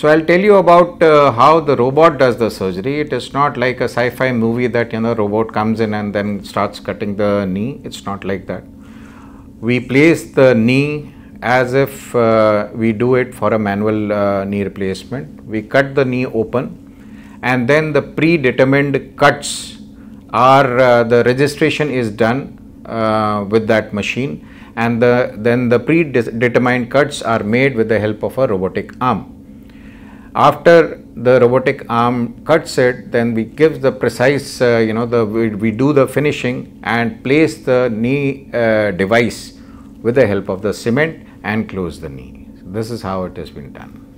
So I'll tell you about uh, how the robot does the surgery. It is not like a sci-fi movie that you know robot comes in and then starts cutting the knee. It's not like that. We place the knee as if uh, we do it for a manual uh, knee replacement. We cut the knee open and then the predetermined cuts are uh, the registration is done uh, with that machine and the, then the predetermined cuts are made with the help of a robotic arm. After the robotic arm cuts it, then we give the precise, uh, you know, the we, we, do the finishing and place the knee uh, device with the help of the cement and close the knee. So this is how it has been done.